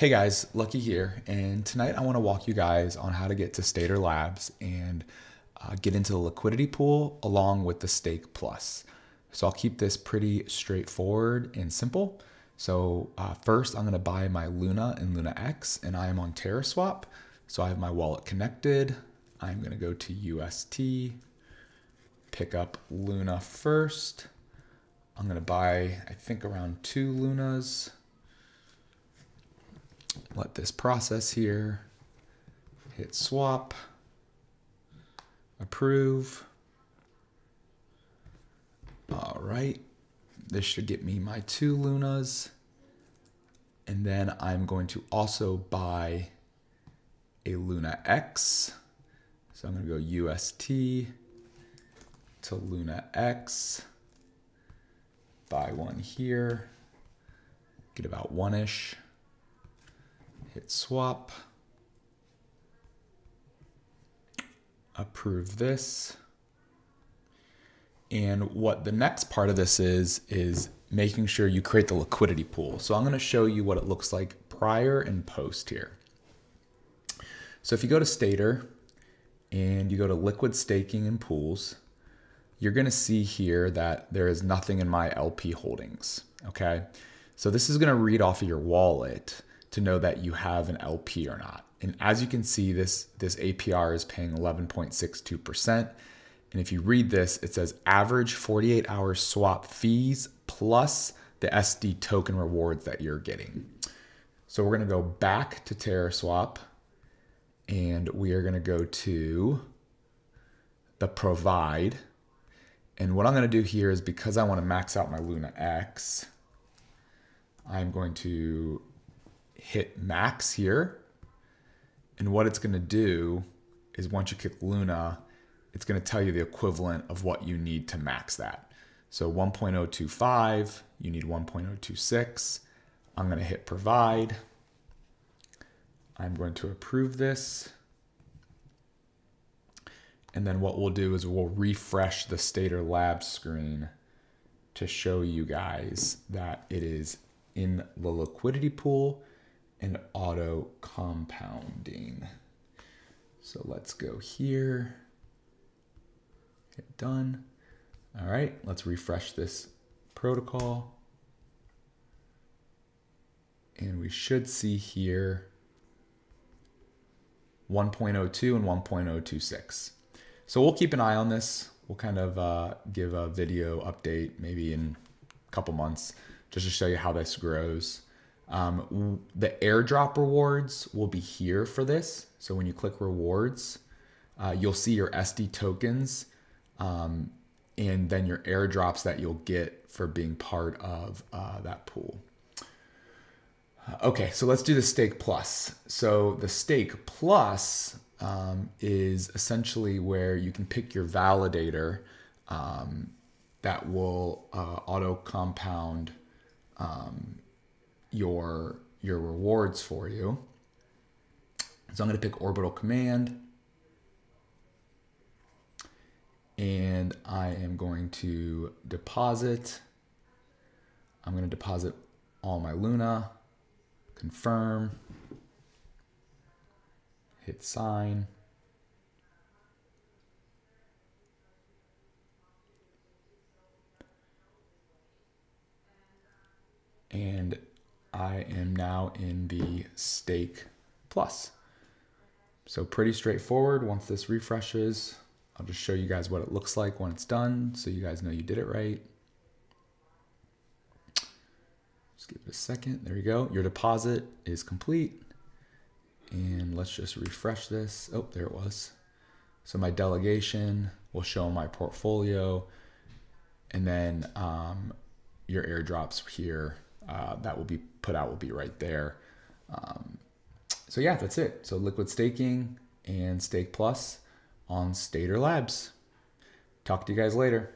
Hey guys, Lucky here, and tonight I want to walk you guys on how to get to Stader Labs and uh, get into the liquidity pool along with the Stake Plus. So I'll keep this pretty straightforward and simple. So uh, first I'm going to buy my Luna and Luna X, and I am on TerraSwap. So I have my wallet connected. I'm going to go to UST, pick up Luna first. I'm going to buy, I think, around two Lunas let this process here, hit swap, approve. All right, this should get me my two Lunas. And then I'm going to also buy a Luna X. So I'm gonna go UST to Luna X, buy one here, get about one-ish hit swap, approve this. And what the next part of this is, is making sure you create the liquidity pool. So I'm gonna show you what it looks like prior and post here. So if you go to Stader and you go to liquid staking and pools, you're gonna see here that there is nothing in my LP holdings, okay? So this is gonna read off of your wallet to know that you have an LP or not. And as you can see, this, this APR is paying 11.62%. And if you read this, it says average 48 hour swap fees plus the SD token rewards that you're getting. So we're gonna go back to TerraSwap and we are gonna go to the provide. And what I'm gonna do here is because I wanna max out my Luna X, I'm going to hit max here. And what it's going to do is once you click Luna, it's going to tell you the equivalent of what you need to max that. So 1.025, you need 1.026. I'm going to hit provide. I'm going to approve this. And then what we'll do is we'll refresh the Stader Labs screen to show you guys that it is in the liquidity pool and auto compounding. So let's go here, hit done. All right, let's refresh this protocol. And we should see here 1.02 and 1.026. So we'll keep an eye on this. We'll kind of uh, give a video update maybe in a couple months just to show you how this grows. Um, the airdrop rewards will be here for this. So when you click rewards, uh, you'll see your SD tokens um, and then your airdrops that you'll get for being part of uh, that pool. Okay, so let's do the stake plus. So the stake plus um, is essentially where you can pick your validator um, that will uh, auto compound um, your your rewards for you. So I'm going to pick orbital command. And I am going to deposit. I'm going to deposit all my Luna, confirm, hit sign. And I am now in the stake plus. So pretty straightforward. Once this refreshes, I'll just show you guys what it looks like when it's done so you guys know you did it right. Just give it a second. There you go. Your deposit is complete. And let's just refresh this. Oh, there it was. So my delegation will show my portfolio. And then um, your airdrops here uh, that will be put out will be right there. Um, so yeah, that's it. So liquid staking and stake plus on Stader Labs. Talk to you guys later.